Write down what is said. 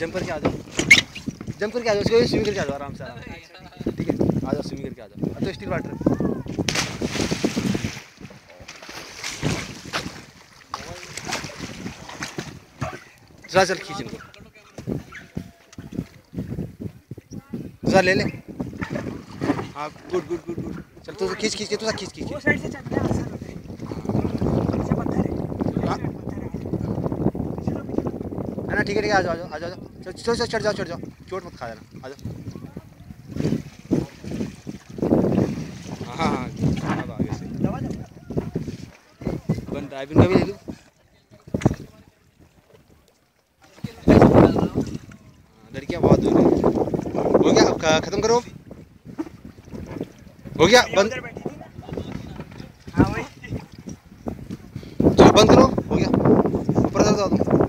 Jump करके आ जाओ। Jump करके आ जाओ, उसको स्विम करके आ जाओ आराम से, आराम ठीक है, आ जाओ स्विमिंग करके आ जाओ। तो स्टील वाटर जरा चल खींच इनको। जरा ले ले। हाँ गुड गुड गुड गुड चल, तू खींच खींच के, तू खींच खींच वो साइड से चल रहा है आसान होता है पीछे पत्थर है हाँ। पत्थर है चलो पीछे है ना ठीक है ठीक है आ जाओ आ जाओ आ जाओ चल चल चढ़ जाओ चढ़ जाओ। चोट मत खा जाना आ जाओ। हाँ हाँ हाँ अब आगे से। भी ले लूँ। हाँ, लड़कियाँ बहुत दूर है। हो गया अब खत्म करो। हो गया बंद। हाँ चलो बंद करो। हो गया। ऊपर दो